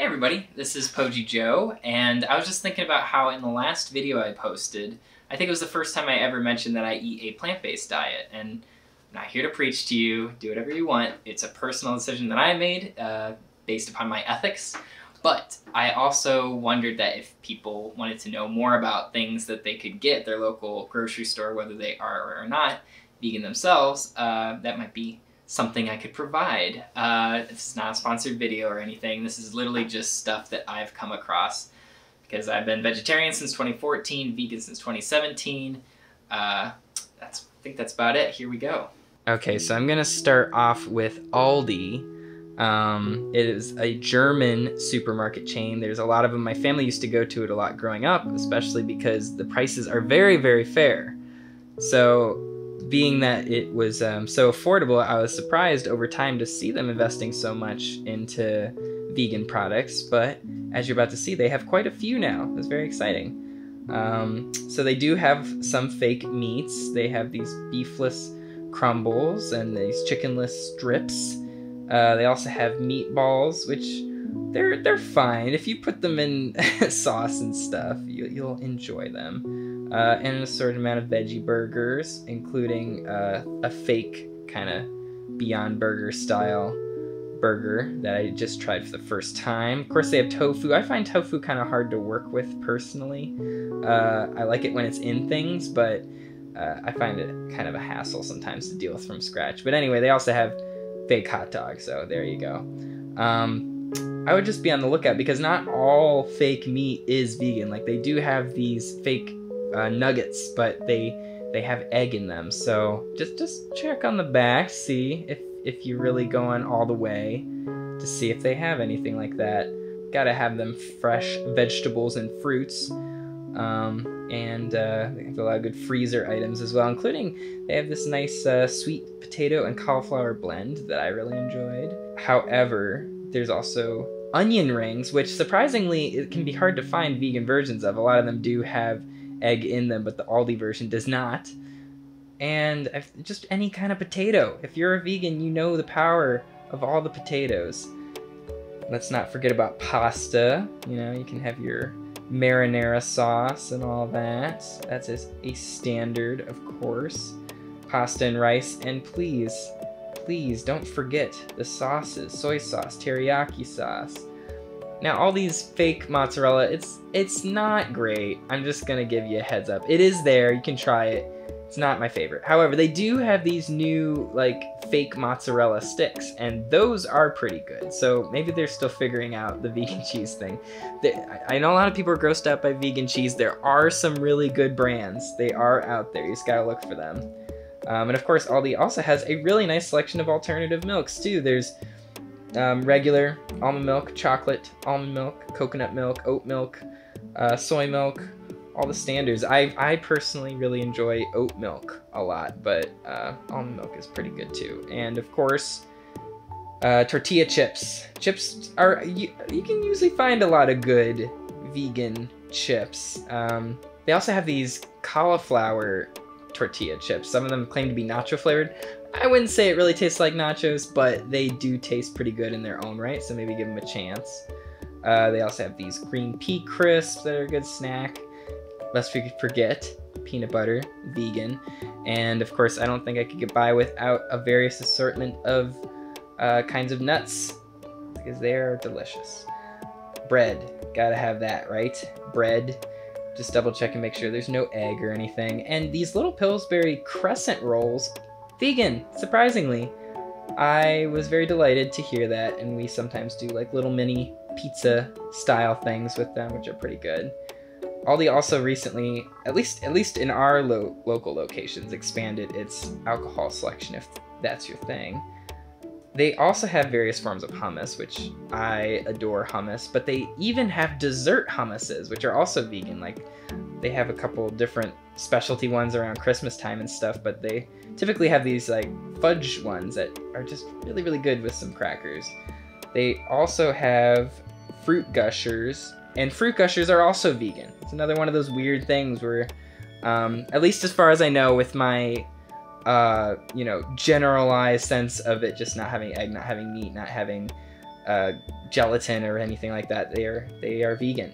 Hey everybody, this is Pogie Joe, and I was just thinking about how in the last video I posted, I think it was the first time I ever mentioned that I eat a plant-based diet, and I'm not here to preach to you, do whatever you want. It's a personal decision that I made uh, based upon my ethics, but I also wondered that if people wanted to know more about things that they could get at their local grocery store, whether they are or are not vegan themselves, uh, that might be something I could provide. Uh, it's not a sponsored video or anything. This is literally just stuff that I've come across because I've been vegetarian since 2014, vegan since 2017. Uh, that's I think that's about it. Here we go. Okay, so I'm gonna start off with Aldi. Um, it is a German supermarket chain. There's a lot of them. My family used to go to it a lot growing up, especially because the prices are very, very fair. So being that it was um, so affordable, I was surprised over time to see them investing so much into vegan products. But as you're about to see, they have quite a few now. It's very exciting. Um, so they do have some fake meats. They have these beefless crumbles and these chickenless strips. Uh, they also have meatballs, which they're they're fine if you put them in sauce and stuff. You, you'll enjoy them uh, and an assorted amount of veggie burgers, including uh, a fake kind of Beyond Burger style burger that I just tried for the first time. Of course, they have tofu. I find tofu kind of hard to work with personally. Uh, I like it when it's in things, but uh, I find it kind of a hassle sometimes to deal with from scratch. But anyway, they also have fake hot dogs, so there you go. Um, I would just be on the lookout because not all fake meat is vegan. Like they do have these fake uh, nuggets, but they they have egg in them. So just just check on the back, see if if you're really going all the way to see if they have anything like that. Gotta have them fresh vegetables and fruits. Um, and uh, they have a lot of good freezer items as well, including they have this nice uh, sweet potato and cauliflower blend that I really enjoyed. However, there's also onion rings, which surprisingly it can be hard to find vegan versions of. A lot of them do have egg in them, but the Aldi version does not. And just any kind of potato. If you're a vegan, you know the power of all the potatoes. Let's not forget about pasta. You know, you can have your marinara sauce and all that. That's a standard, of course. Pasta and rice. And please, please don't forget the sauces soy sauce, teriyaki sauce, now all these fake mozzarella, it's it's not great. I'm just gonna give you a heads up. It is there, you can try it. It's not my favorite. However, they do have these new like fake mozzarella sticks, and those are pretty good. So maybe they're still figuring out the vegan cheese thing. They, I know a lot of people are grossed out by vegan cheese. There are some really good brands. They are out there. You just gotta look for them. Um, and of course, Aldi also has a really nice selection of alternative milks too. There's um, regular almond milk, chocolate, almond milk, coconut milk, oat milk, uh, soy milk, all the standards. I, I personally really enjoy oat milk a lot, but uh, almond milk is pretty good too. And of course, uh, tortilla chips. Chips are, you, you can usually find a lot of good vegan chips. Um, they also have these cauliflower tortilla chips. Some of them claim to be nacho flavored. I wouldn't say it really tastes like nachos, but they do taste pretty good in their own right, so maybe give them a chance. Uh, they also have these green pea crisps that are a good snack. Lest we forget, peanut butter, vegan. And of course, I don't think I could get by without a various assortment of uh, kinds of nuts, because they are delicious. Bread, gotta have that, right? Bread, just double check and make sure there's no egg or anything. And these little Pillsbury crescent rolls vegan, surprisingly. I was very delighted to hear that, and we sometimes do like little mini pizza style things with them, which are pretty good. Aldi also recently, at least at least in our lo- local locations, expanded its alcohol selection if that's your thing. They also have various forms of hummus, which I adore hummus, but they even have dessert hummuses, which are also vegan. Like they have a couple different specialty ones around Christmas time and stuff, but they typically have these like fudge ones that are just really, really good with some crackers. They also have fruit gushers, and fruit gushers are also vegan. It's another one of those weird things where, um, at least as far as I know, with my uh, you know, generalized sense of it just not having egg, not having meat, not having uh, gelatin or anything like that. They are they are vegan.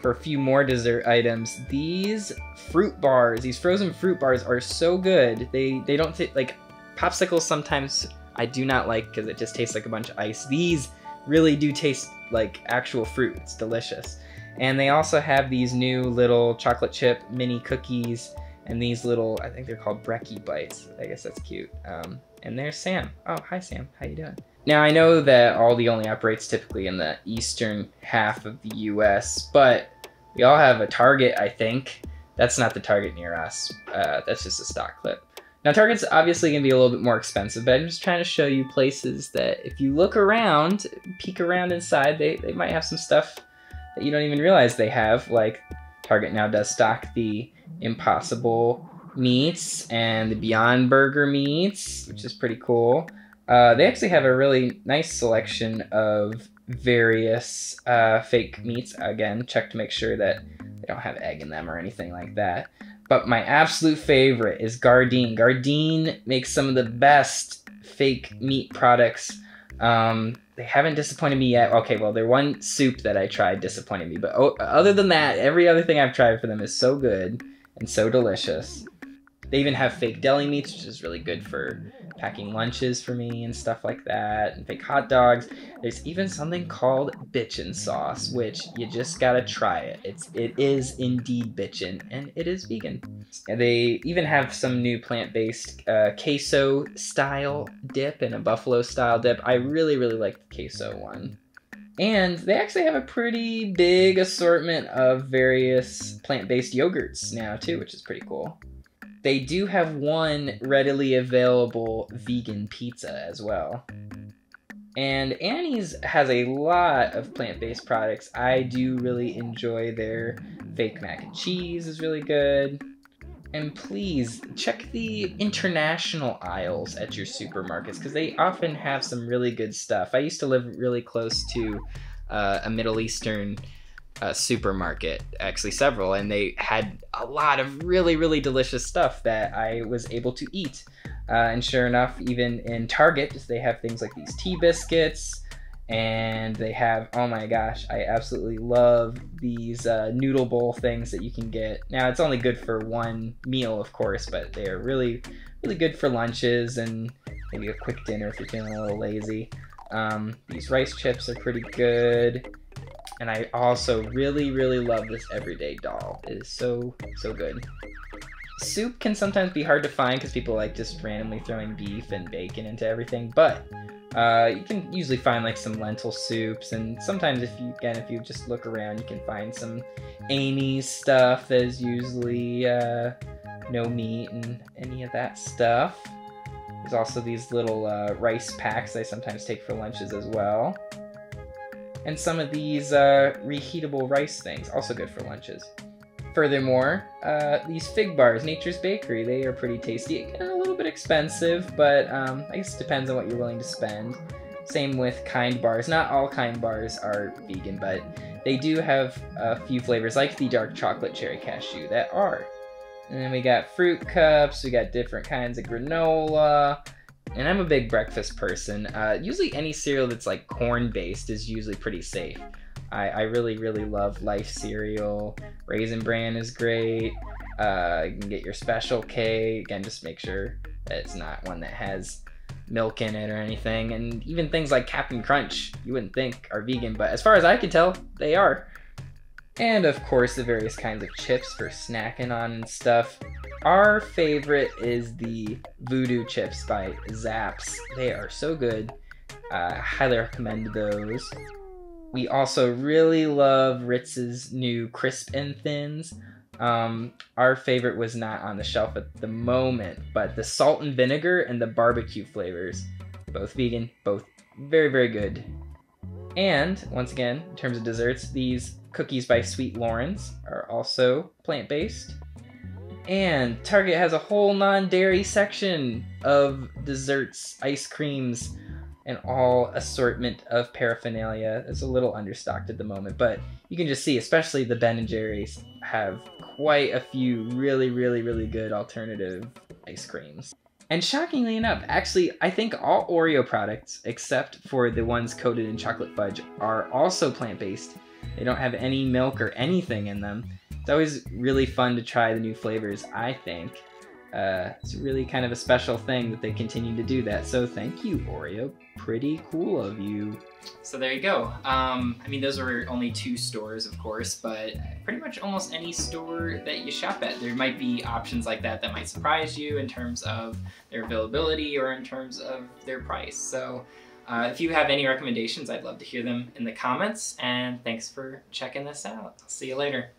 For a few more dessert items, these fruit bars, these frozen fruit bars are so good. They they don't t- like popsicles sometimes I do not like because it just tastes like a bunch of ice. These really do taste like actual fruit. It's delicious. And they also have these new little chocolate chip mini cookies and these little, I think they're called Brekkie Bites. I guess that's cute. Um, and there's Sam. Oh, hi Sam. How you doing? Now I know that Aldi only operates typically in the eastern half of the U.S., but we all have a Target. I think that's not the Target near us. Uh, that's just a stock clip. Now Target's obviously to be a little bit more expensive, but I'm just trying to show you places that if you look around, peek around inside, they, they might have some stuff that you don't even realize they have. Like Target now does stock the Impossible meats and the Beyond Burger meats, which is pretty cool. Uh, they actually have a really nice selection of various uh, fake meats. Again, check to make sure that they don't have egg in them or anything like that. But my absolute favorite is Gardein. Gardein makes some of the best fake meat products. Um, they haven't disappointed me yet. Okay, well, their one soup that I tried disappointed me. But oh, other than that, every other thing I've tried for them is so good and so delicious. They even have fake deli meats, which is really good for packing lunches for me and stuff like that, and fake hot dogs. There's even something called bitchin sauce, which you just gotta try it. It's it is indeed bitchin, and it is vegan. And they even have some new plant-based uh, queso style dip and a buffalo style dip. I really really like the queso one. And they actually have a pretty big assortment of various plant-based yogurts now too, which is pretty cool. They do have one readily available vegan pizza as well. And Annie's has a lot of plant-based products. I do really enjoy their fake mac and cheese is really good. And please check the international aisles at your supermarkets because they often have some really good stuff. I used to live really close to uh, a Middle Eastern uh, supermarket, actually several, and they had a lot of really, really delicious stuff that I was able to eat. Uh, and sure enough, even in Target, they have things like these tea biscuits, and they have, oh my gosh, I absolutely love these uh, noodle bowl things that you can get. Now, it's only good for one meal, of course, but they are really, really good for lunches and maybe a quick dinner if you're feeling a little lazy. Um, these rice chips are pretty good. And I also really, really love this Everyday Dal. It is so, so good. Soup can sometimes be hard to find because people like just randomly throwing beef and bacon into everything, but uh, you can usually find like some lentil soups, and sometimes if you again if you just look around, you can find some Amy's stuff that is usually uh, no meat and any of that stuff. There's also these little uh, rice packs I sometimes take for lunches as well and some of these uh, reheatable rice things, also good for lunches. Furthermore, uh, these fig bars, Nature's Bakery, they are pretty tasty. a little bit expensive, but um, I guess it depends on what you're willing to spend. Same with Kind bars. Not all Kind bars are vegan, but they do have a few flavors, like the dark chocolate cherry cashew, that are. And then we got fruit cups, we got different kinds of granola, and I'm a big breakfast person. Uh, usually any cereal that's like corn based is usually pretty safe. I, I really, really love Life cereal. Raisin Bran is great. Uh, you can get your Special K. Again, just make sure that it's not one that has milk in it or anything. And even things like Captain Crunch, you wouldn't think are vegan, but as far as I can tell, they are. And of course, the various kinds of chips for snacking on and stuff. Our favorite is the Voodoo chips by Zapp's. They are so good. Uh, highly recommend those. We also really love Ritz's new Crisp and Thins. Um, our favorite was not on the shelf at the moment, but the salt and vinegar and the barbecue flavors, both vegan, both very, very good. And once again, in terms of desserts, these cookies by Sweet Loren's are also plant based. And Target has a whole non dairy section of desserts, ice creams, and all assortment of paraphernalia. It's a little understocked at the moment, but you can just see, especially the Ben and Jerry's, have quite a few really, really, really good alternative ice creams. And shockingly enough, actually, I think all Oreo products, except for the ones coated in chocolate fudge, are also plant based. They don't have any milk or anything in them. It's always really fun to try the new flavors, I think. Uh, it's really kind of a special thing that they continue to do that. So thank you, Oreo. Pretty cool of you. So there you go. Um, I mean, those are only two stores, of course, but pretty much almost any store that you shop at, there might be options like that that might surprise you in terms of their availability or in terms of their price. So uh, if you have any recommendations, I'd love to hear them in the comments. And thanks for checking this out. I'll see you later.